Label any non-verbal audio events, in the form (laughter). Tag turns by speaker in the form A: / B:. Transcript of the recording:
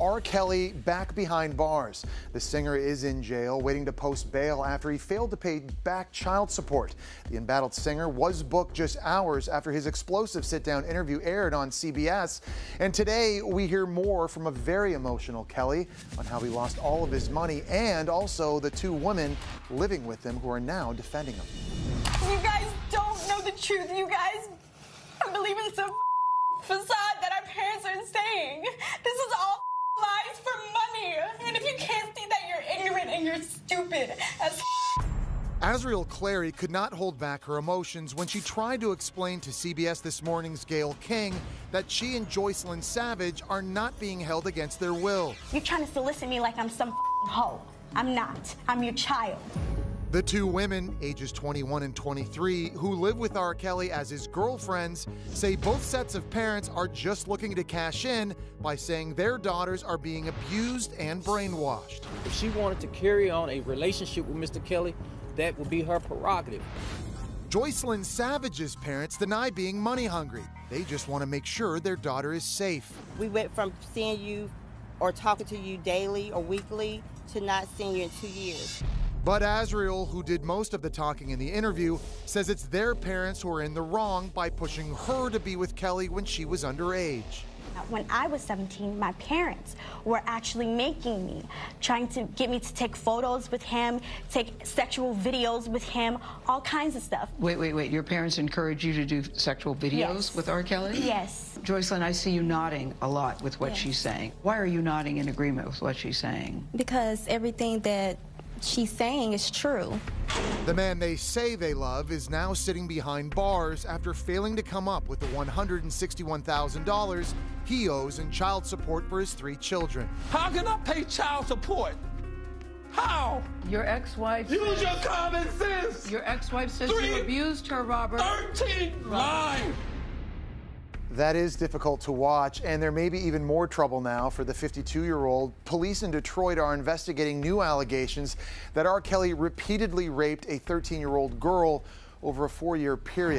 A: R. Kelly back behind bars. The singer is in jail, waiting to post bail after he failed to pay back child support. The embattled singer was booked just hours after his explosive sit down interview aired on CBS. And today we hear more from a very emotional Kelly on how he lost all of his money and also the two women living with him who are now defending him.
B: You guys don't know the truth. You guys are believing some (laughs) facade that our parents are saying. This is all lies for money. And if you can't see that, you're ignorant and you're stupid as
A: Azriel Clary could not hold back her emotions when she tried to explain to CBS This Morning's Gail King that she and Joycelyn Savage are not being held against their will.
B: You're trying to solicit me like I'm some hoe. I'm not. I'm your child.
A: The two women, ages 21 and 23, who live with R. Kelly as his girlfriends, say both sets of parents are just looking to cash in by saying their daughters are being abused and brainwashed.
C: If she wanted to carry on a relationship with Mr. Kelly, that would be her prerogative.
A: Joycelyn Savage's parents deny being money hungry. They just want to make sure their daughter is safe.
D: We went from seeing you or talking to you daily or weekly to not seeing you in two years.
A: But Azriel, who did most of the talking in the interview, says it's their parents who are in the wrong by pushing her to be with Kelly when she was underage.
B: When I was 17, my parents were actually making me, trying to get me to take photos with him, take sexual videos with him, all kinds of stuff.
E: Wait, wait, wait. Your parents encourage you to do sexual videos
B: Yes.
E: with R. Kelly?
B: Yes.
E: Joycelyn, I see you nodding a lot with what
B: Yes.
E: she's saying. Why are you nodding in agreement with what she's saying?
F: because everything that she's saying is true.
A: The man they say they love is now sitting behind bars after failing to come up with the $161,000 he owes in child support for his three children.
G: How can I pay child support? How?
E: Your ex-wife.
G: Use your common sense.
E: Your ex-wife says
G: Three-
E: you abused her, Robert.
G: 13 line.
A: That is difficult to watch, and there may be even more trouble now for the 52 year old. Police in Detroit are investigating new allegations that R. Kelly repeatedly raped a 13 year old girl over a four year period.